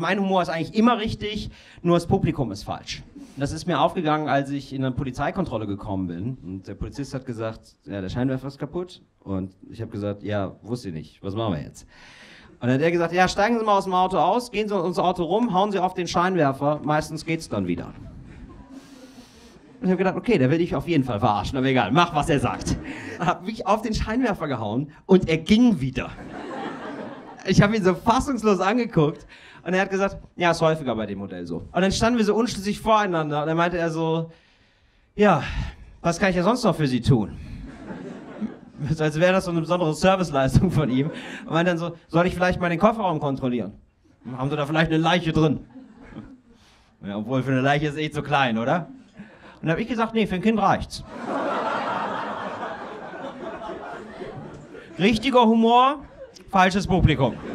Mein Humor ist eigentlich immer richtig, nur das Publikum ist falsch. Das ist mir aufgegangen, als ich in eine Polizeikontrolle gekommen bin. Und der Polizist hat gesagt, ja, der Scheinwerfer ist kaputt. Und ich habe gesagt, ja, wusste ich nicht, was machen wir jetzt? Und dann hat er gesagt, ja, steigen Sie mal aus dem Auto aus, gehen Sie ins Auto rum, hauen Sie auf den Scheinwerfer, meistens geht's dann wieder. Und ich habe gedacht, okay, der will dich auf jeden Fall verarschen, aber egal, mach, was er sagt. Hab mich auf den Scheinwerfer gehauen und er ging wieder. Ich habe ihn so fassungslos angeguckt und er hat gesagt, ja, ist häufiger bei dem Modell so. Und dann standen wir so unschlüssig voreinander und dann meinte er so, ja, was kann ich ja sonst noch für Sie tun? So, als wäre das so eine besondere Serviceleistung von ihm. Und meinte dann so, soll ich vielleicht mal den Kofferraum kontrollieren? Haben Sie da vielleicht eine Leiche drin? Ja, obwohl für eine Leiche ist eh zu klein, oder? Und dann habe ich gesagt, nee, für ein Kind reicht's. Richtiger Humor, falsches Publikum.